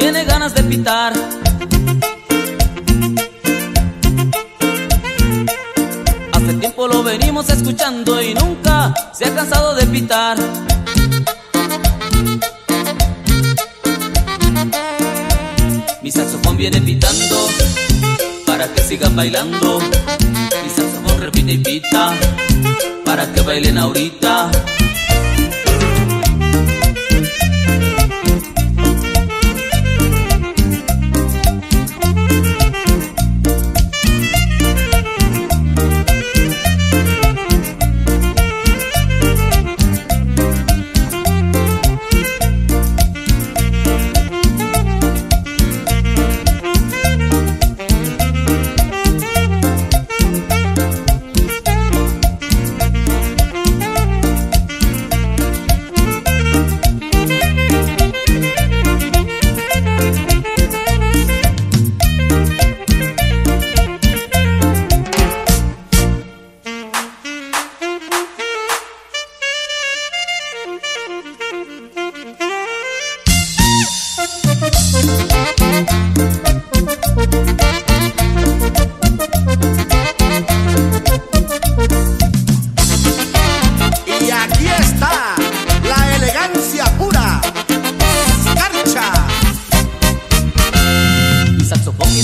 tiene ganas de pitar. Hace tiempo lo venimos escuchando y nunca se ha cansado de pitar. Mi saxofón viene pitando para que sigan bailando. Mi saxofón repite y pita para que bailen ahorita.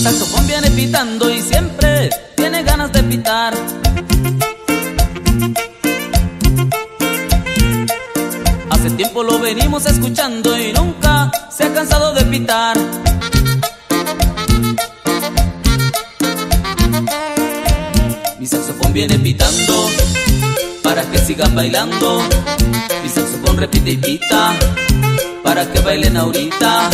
Mi saxofón viene pitando y siempre tiene ganas de pitar. Hace tiempo lo venimos escuchando y nunca se ha cansado de pitar. Mi saxofón viene pitando para que sigan bailando. Mi saxofón repite y pita para que bailen ahorita.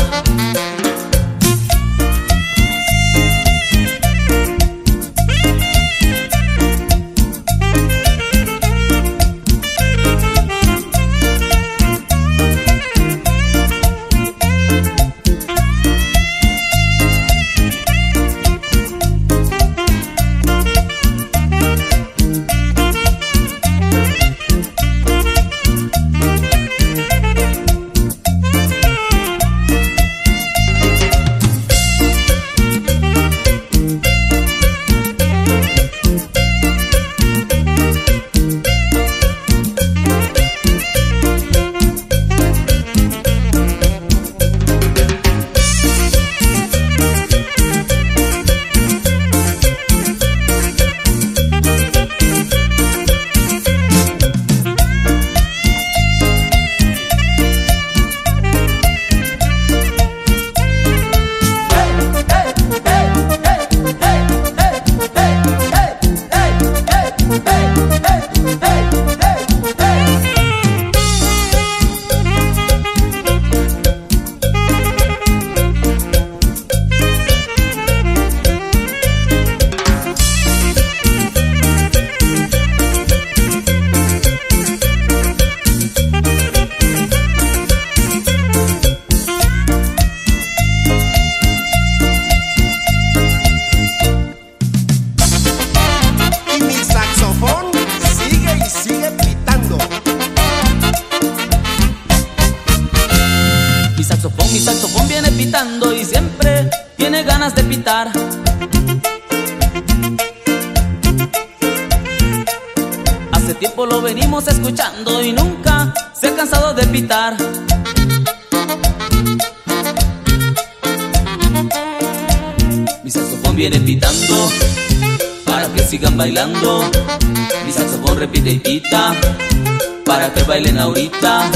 Repite y pita para que bailen ahorita.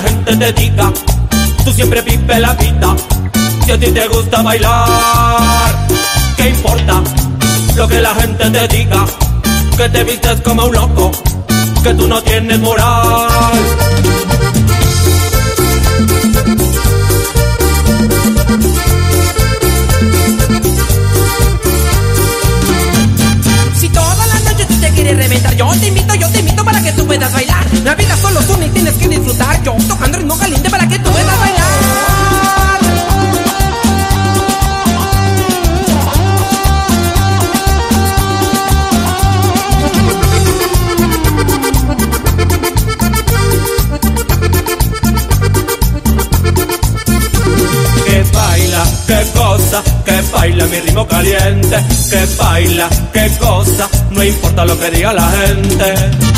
Gente te diga, tú siempre pipe la vida. Si a ti te gusta bailar, ¿qué importa lo que la gente te diga? Que te vistes como un loco, que tú no tienes moral. Si toda la noche tú te quieres reventar, yo te invito, yo te invito para que tú puedas bailar. La vida solo es una y tienes que disfrutar. Yo tocando ritmo caliente para que tú puedas bailar. qué cosa, que baila mi ritmo caliente, que baila, qué cosa, no importa lo que diga la gente.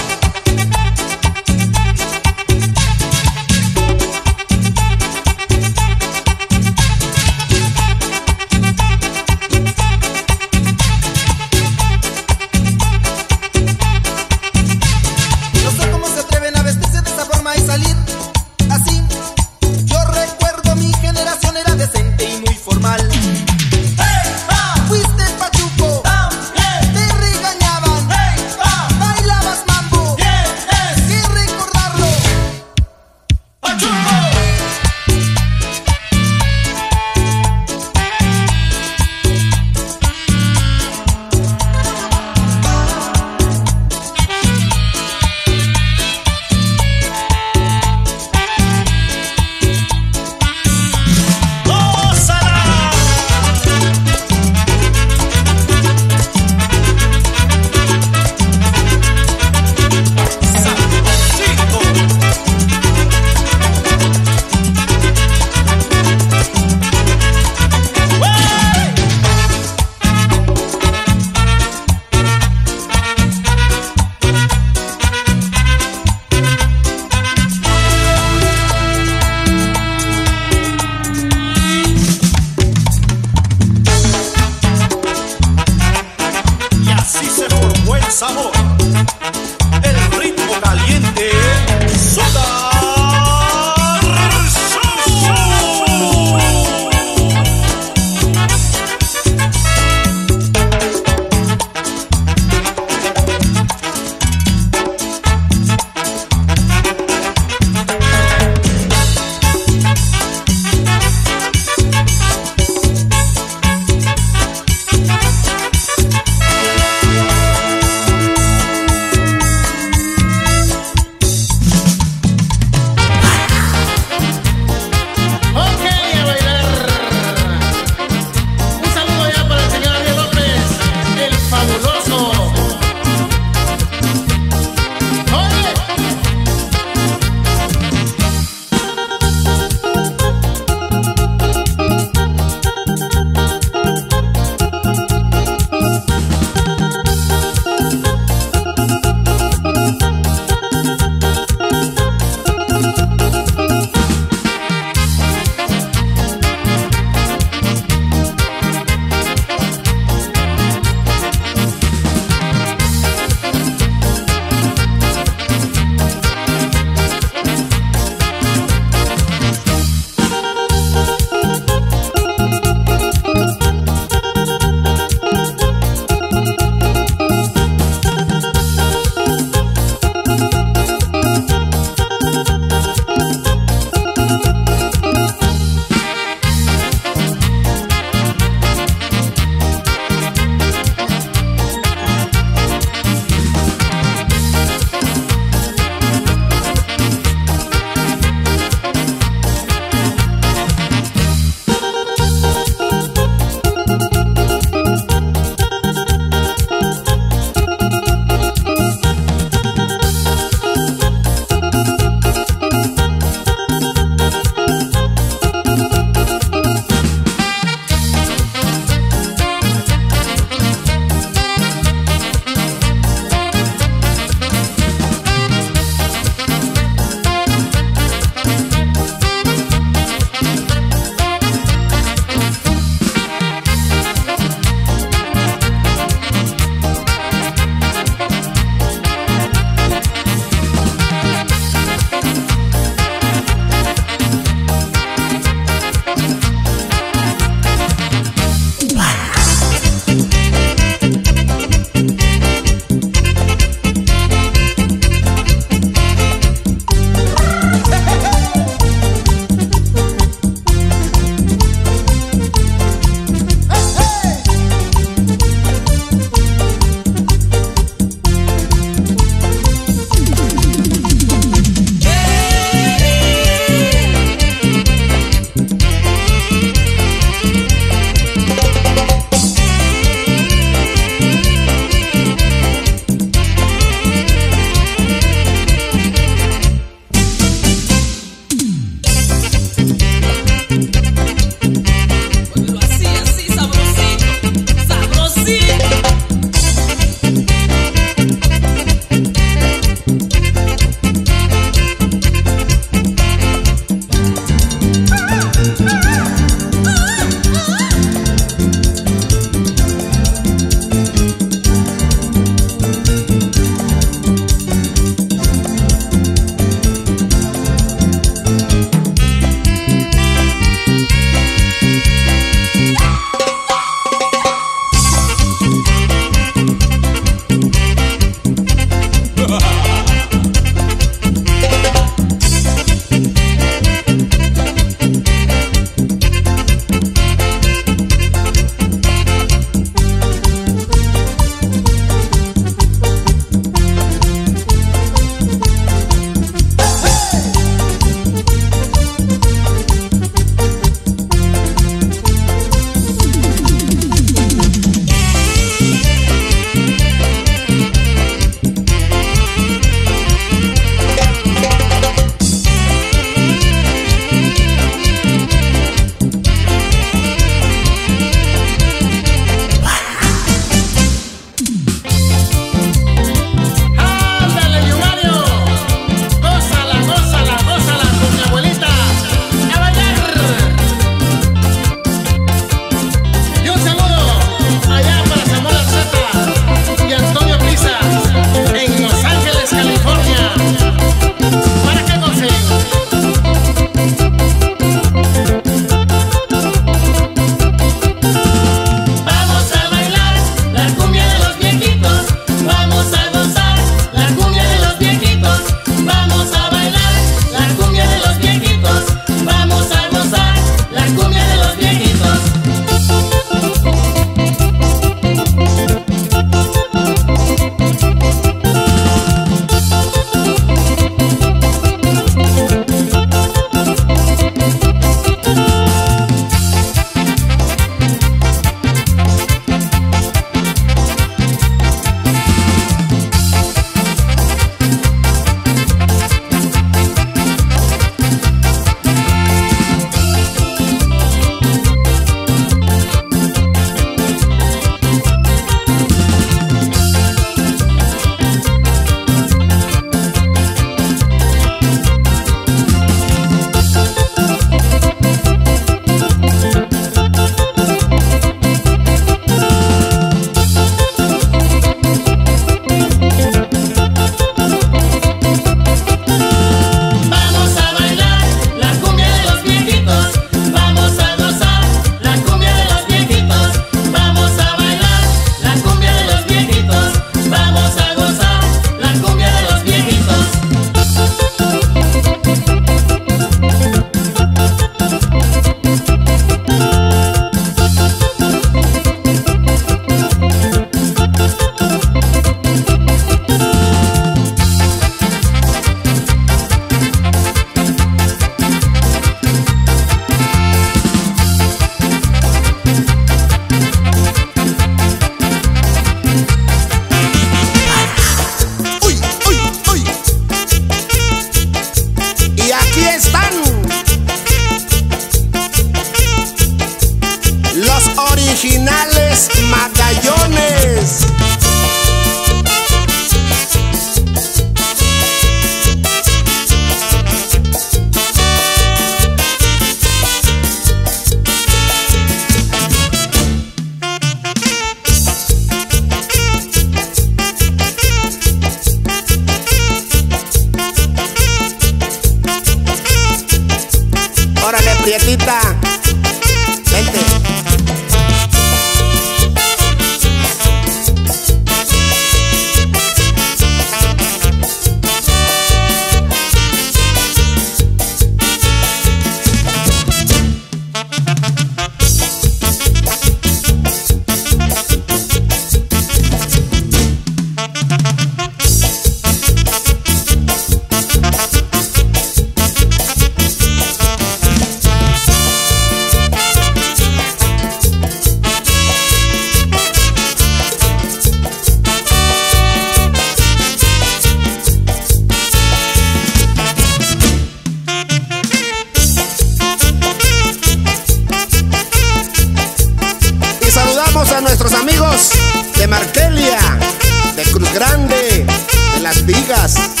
Vegas.